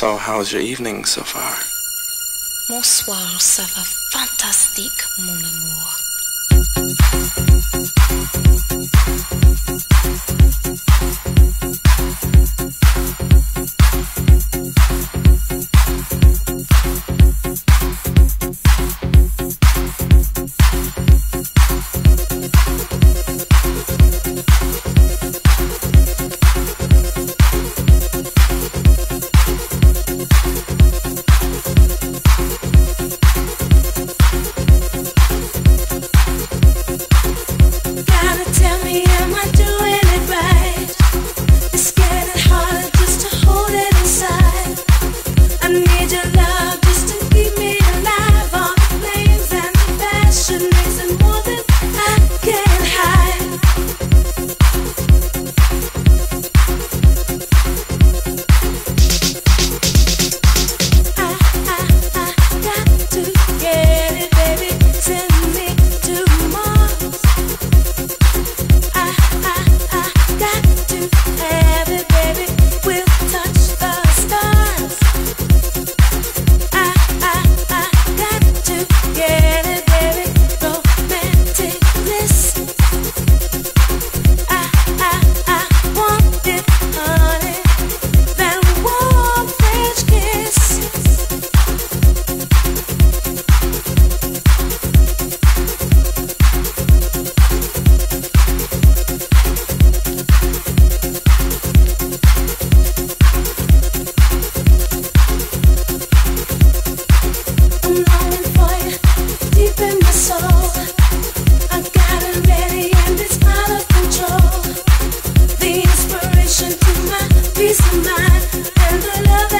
So, how's your evening so far? Bonsoir, ça va fantastique, mon amour. Get it, baby. Tell